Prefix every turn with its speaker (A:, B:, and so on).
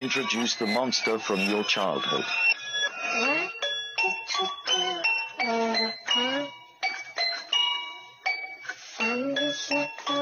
A: Introduce the monster from your childhood.
B: What did you do,